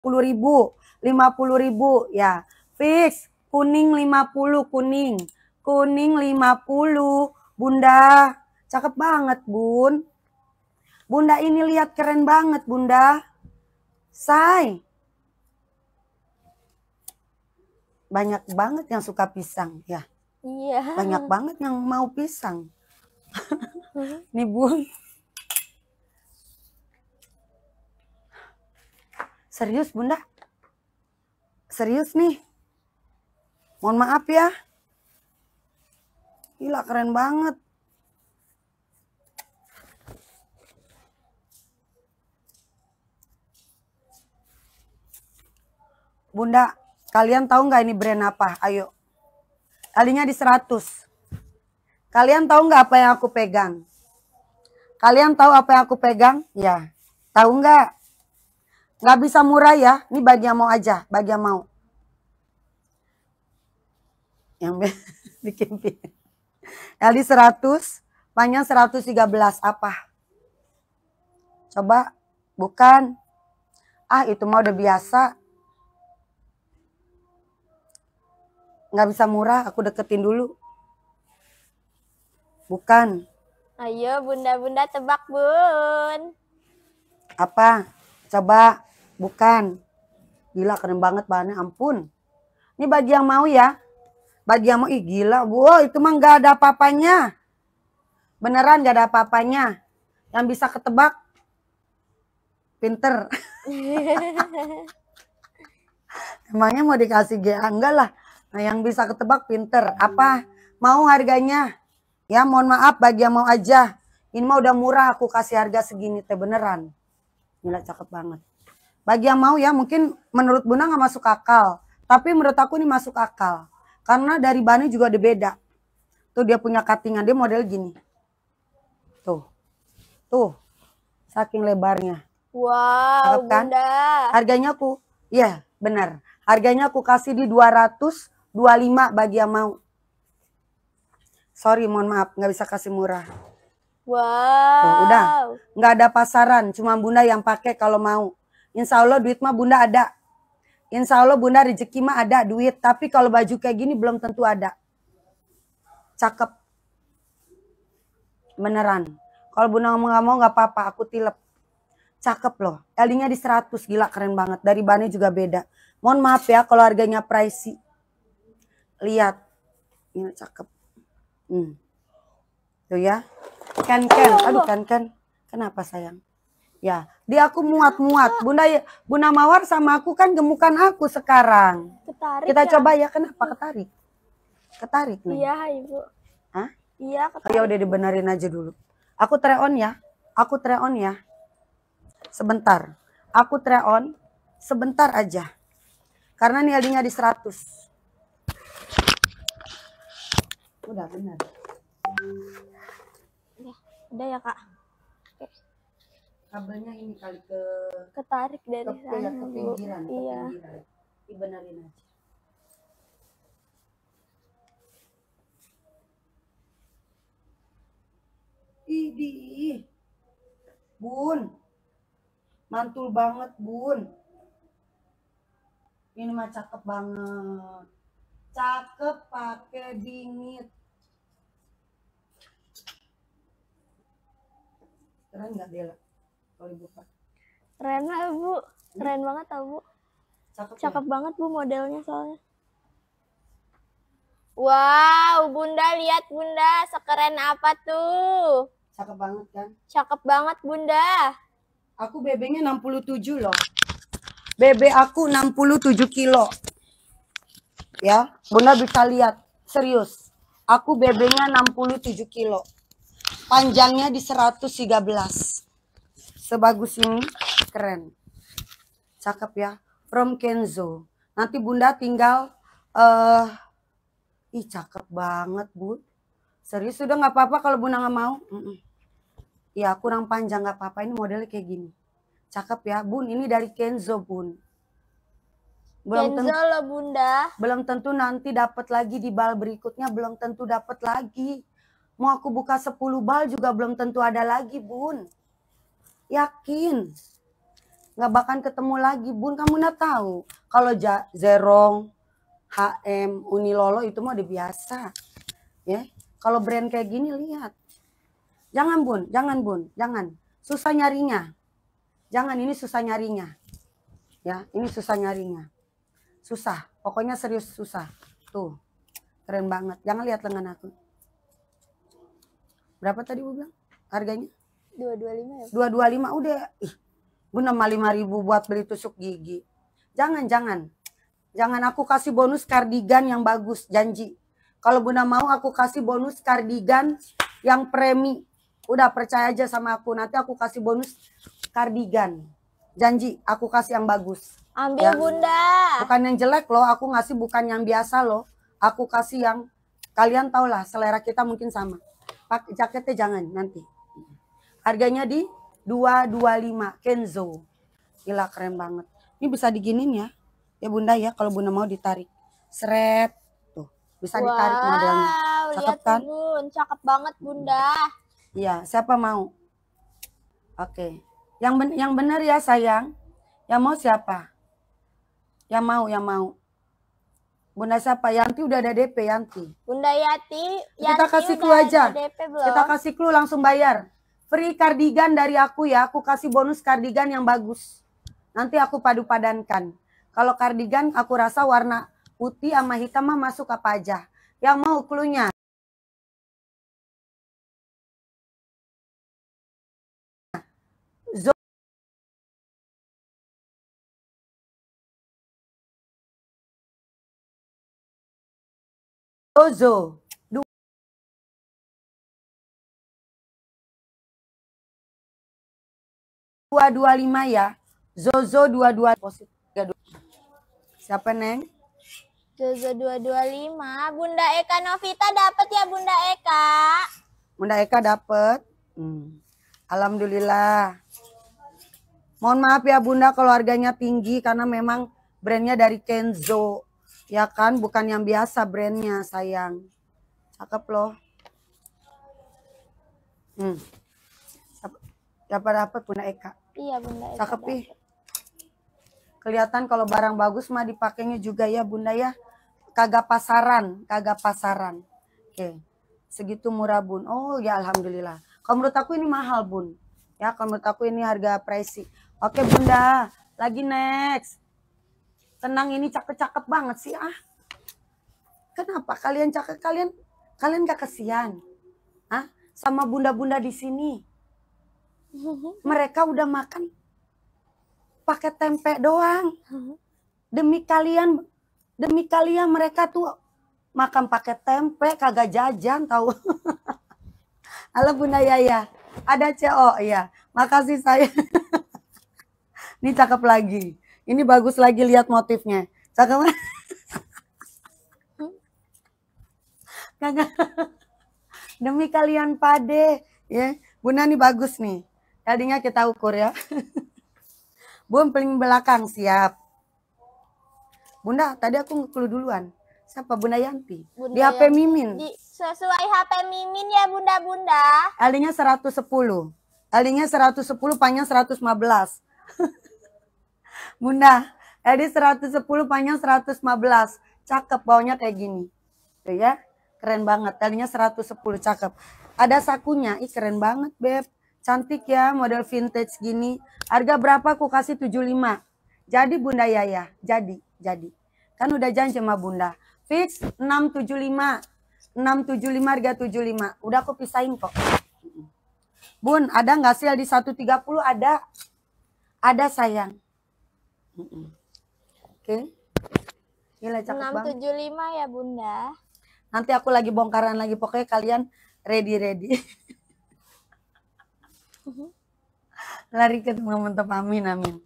puluh ribu, lima puluh ribu, ya. Fix, kuning lima puluh kuning. Kuning lima puluh Bunda. Cakep banget, Bun. Bunda ini lihat keren banget, Bunda. Say. Banyak banget yang suka pisang, ya. Iya. Banyak banget yang mau pisang. Nih, Bun. Serius, Bunda? Serius nih? Mohon maaf ya. Gila, keren banget. Bunda, kalian tahu nggak ini brand apa? Ayo. Talinya di 100. Kalian tahu nggak apa yang aku pegang? Kalian tahu apa yang aku pegang? Ya. Tahu nggak? Nggak bisa murah ya. Ini bagi yang mau aja. Bagi yang mau. Yang bikin pin. LD 100. Panjang 113. Apa? Coba. Bukan. Ah itu mah udah biasa. Nggak bisa murah. Aku deketin dulu. Bukan. Ayo bunda-bunda tebak bun. Apa? Coba. Bukan. Gila keren banget bahannya. Ampun. Ini bagi yang mau ya. Bagi yang mau. Ih gila. Wow itu mah nggak ada apa-apanya. Beneran nggak ada apa-apanya. Yang bisa ketebak. Pinter. Emangnya mau dikasih GA? Enggak lah. Nah yang bisa ketebak pinter. Apa? Mau harganya? Ya mohon maaf bagi yang mau aja. Ini mah udah murah aku kasih harga segini teh beneran. Gila cakep banget. Bagi yang mau ya mungkin menurut Bunda nggak masuk akal. Tapi menurut aku ini masuk akal. Karena dari bahannya juga ada beda. Tuh dia punya cuttingan. Dia model gini. Tuh. Tuh. Saking lebarnya. Wow Cakep kan? bunda. Harganya aku, iya benar. Harganya aku kasih di 225 bagi yang mau. Sorry, mohon maaf, nggak bisa kasih murah. Wow. Tuh, udah. Nggak ada pasaran, cuma bunda yang pakai kalau mau. Insya Allah duit mah bunda ada. Insya Allah bunda rezeki mah ada duit. Tapi kalau baju kayak gini belum tentu ada. Cakep. Beneran. Kalau bunda ngomong nggak mau nggak apa-apa, aku tilep. Cakep loh. L-nya di 100, gila keren banget. Dari bahannya juga beda. Mohon maaf ya kalau harganya pricey. Lihat. Ini cakep. Hmm. Tuh ya. Ken Ken. Aduh Ken Ken. Kenapa sayang? Ya, dia aku muat-muat. Bunda Bunda Mawar sama aku kan gemukan aku sekarang. Ketarik Kita ya? coba ya kenapa ketarik? Ketarik nih. Iya ibu. Hah? Iya Oh, ketarik. ya udah dibenerin aja dulu. Aku try on ya. Aku try on ya. Sebentar. Aku try on sebentar aja. Karena nih LD-nya di 100. Udah bener. Ya, udah ya kak. Kabelnya ini kali ke Ketarik dari ke, sana ke bu. pinggiran, ke Iya. pinggiran. Dibenerin aja. Idih. Bun. Mantul banget, Bun. Ini mah cakep banget. Cakep pakai bingit. Keren nggak Dela? Kalau dibuka. Keren lah bu. Keren banget tau bu. Cakep, ya? Cakep banget bu modelnya soalnya. Wow, bunda lihat bunda, sekeren apa tuh? Cakep banget kan? Cakep banget bunda. Aku BB-nya 67 loh. BB aku 67 kilo. Ya, Bunda bisa lihat. Serius. Aku BB-nya 67 kilo. Panjangnya di 113. Sebagus ini, keren. Cakep ya. From Kenzo. Nanti Bunda tinggal eh ih cakep banget, Bu. Serius udah nggak apa-apa kalau Bunda nggak mau. Mm-mm. Ya kurang panjang nggak apa-apa. Ini modelnya kayak gini. Cakep ya, Bun. Ini dari Kenzo, Bun. Belum Kenzo tentu, loh bunda. belum tentu nanti dapat lagi di bal berikutnya, belum tentu dapat lagi. Mau aku buka 10 bal juga belum tentu ada lagi, Bun. Yakin. nggak bakal ketemu lagi. Bun kamu nak tahu. Kalau ja, Zerong HM Unilolo itu mah udah biasa ya. Kalau brand kayak gini lihat. Jangan bun. Jangan bun. Jangan. Susah nyarinya. Jangan. Ini susah nyarinya. Ya ini susah nyarinya. Susah. Pokoknya serius susah. Tuh. Keren banget. Jangan lihat lengan aku. Berapa tadi bu bilang? Harganya Dua dua lima ya. dua dua lima udah. Ih gue nama lima ribu buat beli tusuk gigi. Jangan jangan. Jangan aku kasih bonus kardigan yang bagus janji. Kalau bunda mau aku kasih bonus kardigan yang premi. Udah percaya aja sama aku. Nanti aku kasih bonus kardigan. Janji aku kasih yang bagus. Ambil Ya. bunda. bukan yang jelek loh aku ngasih bukan yang biasa loh. Aku kasih yang kalian tau lah selera kita mungkin sama. Pakai jaketnya jangan nanti harganya di 225 Kenzo. Gila keren banget. Ini bisa diginin ya. Ya bunda ya kalau bunda mau ditarik. Seret. Tuh bisa ditarik modelnya. Wow, Cakep lihat kan? bun, cakep banget bunda. iya siapa mau? Oke. Yang ben yang benar ya sayang. Yang mau siapa? Yang mau yang mau. Bunda siapa? Yanti udah ada DP Yanti. Bunda Yati, Kita Yanti kasih udah clue aja. DP belum? Kita kasih clue langsung bayar. Free kardigan dari aku ya. Aku kasih bonus kardigan yang bagus. Nanti aku padu padankan. Kalau kardigan aku rasa warna putih sama hitam mah masuk apa aja. Yang mau clue-nya. Zo- Zozo. Dua dua lima ya. Zozo dua dua Siapa neng? Jojo 225. Bunda Eka Novita dapat ya Bunda Eka. Bunda Eka dapet. Hmm. Alhamdulillah. Mohon maaf ya Bunda kalau harganya tinggi karena memang brandnya dari Kenzo. Ya kan, bukan yang biasa brandnya sayang. Cakep loh. Hmm. Siapa dapet Bunda Eka? Iya Bunda Eka. Cakep ih. Kelihatan kalau barang bagus mah dipakainya juga ya Bunda ya. Kagak pasaran, kagak pasaran. Oke. Segitu murah Bun. Oh ya alhamdulillah. Kalau menurut aku ini mahal Bun. Ya kalau menurut aku ini harga pricey. Oke Bunda, lagi next. Tenang ini cakep-cakep banget sih ah. Kenapa kalian cakep kalian kalian gak kesian? Ah, sama bunda-bunda di sini. Mereka udah makan pakai tempe doang. Demi kalian, demi kalian mereka tuh makan pakai tempe kagak jajan tahu. Halo Bunda Yaya, ada CO ya. Makasih saya. Ini cakep lagi. Ini bagus lagi lihat motifnya. Cakep. Demi kalian pade, ya. Bunda nih bagus nih. Tadinya kita ukur ya. Bun paling belakang siap. Bunda, tadi aku ngeklu duluan. Siapa Bunda Yanti? Bunda Di HP Yanti. Mimin. Di, sesuai HP Mimin ya Bunda-Bunda. Alinya 110. Alinya 110, panjang 115. Bunda, tadi 110, panjang 115. Cakep, baunya kayak gini. Tuh ya, keren banget. Tadinya 110, cakep. Ada sakunya, ih keren banget, Beb. Cantik ya, model vintage gini. Harga berapa aku kasih 75. Jadi Bunda Yaya, jadi, jadi. Kan udah janji sama Bunda. Fix 675. 675 harga 75. Udah aku pisahin kok. Bun, ada nggak sih di 130? Ada. Ada sayang. Oke. Gila cakep banget. 675 ya Bunda. Nanti aku lagi bongkaran lagi. Pokoknya kalian ready-ready. Lari ke teman-teman amin amin.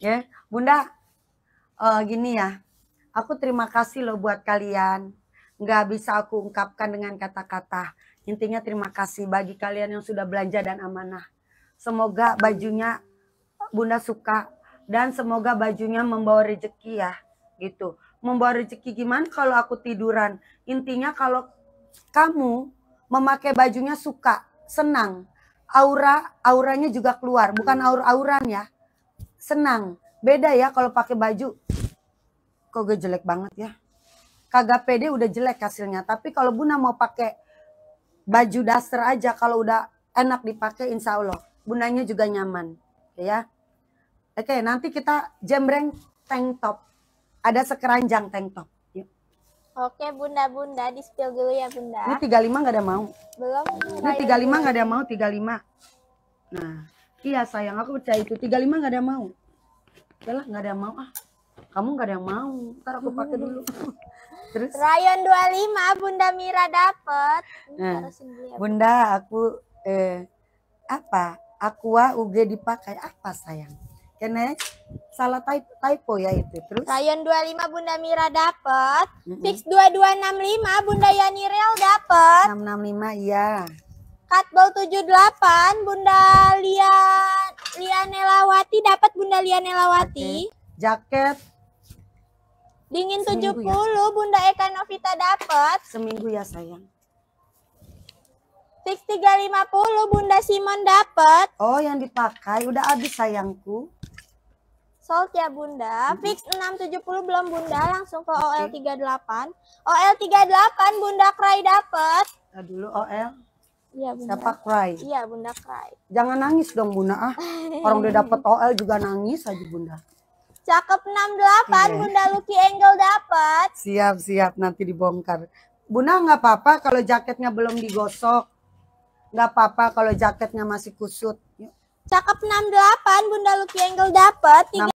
Ya, Bunda. eh, gini ya. Aku terima kasih loh buat kalian. Nggak bisa aku ungkapkan dengan kata-kata. Intinya terima kasih bagi kalian yang sudah belanja dan amanah. Semoga bajunya Bunda suka dan semoga bajunya membawa rezeki ya gitu. Membawa rezeki gimana kalau aku tiduran? Intinya kalau kamu memakai bajunya suka, senang, aura auranya juga keluar, bukan aur-auran ya. senang. Beda ya kalau pakai baju. Kok gue jelek banget ya. Kagak pede udah jelek hasilnya. Tapi kalau Bunda mau pakai baju daster aja kalau udah enak dipakai insya Allah. Bundanya juga nyaman. Ya. Oke nanti kita jembreng tank top. Ada sekeranjang tank top. Oke bunda-bunda di spill dulu ya bunda. Ini 35 nggak ada mau. Belum. Ini 35 nggak ada mau 35. Nah, iya sayang aku percaya itu 35 nggak ada mau. Udahlah nggak ada mau ah. Kamu nggak ada yang mau. Ntar aku pakai dulu. Terus, Rayon 25 Bunda Mira dapet. Nah, ya. Bunda aku eh apa? Aqua UG dipakai apa sayang? Kene salah typo, ya itu. Terus Rayon 25 Bunda Mira dapet. Mm-mm. Fix 2265 Bunda Yani Real dapet. 665 iya. Cutball 78 Bunda Lia Lianelawati dapat Bunda Lianelawati. Jaket Dingin Seminggu 70 ya? Bunda Eka Novita dapat. seminggu ya sayang. Fix 350 Bunda Simon dapat. Oh yang dipakai udah habis sayangku. Sold ya Bunda. Fix 670 belum Bunda langsung ke OL 38. OL 38 Bunda Cry dapat. Nah, dulu OL Iya Bunda. siapa cry. Iya Bunda Cry. Jangan nangis dong bunda ah. Orang udah dapet OL juga nangis aja bunda. Cakep 68 Iya. Bunda Lucky Angle dapat. Siap siap nanti dibongkar. Bunda nggak apa-apa kalau jaketnya belum digosok. Nggak apa-apa kalau jaketnya masih kusut. Cakep 68 Bunda Lucky Angle dapat.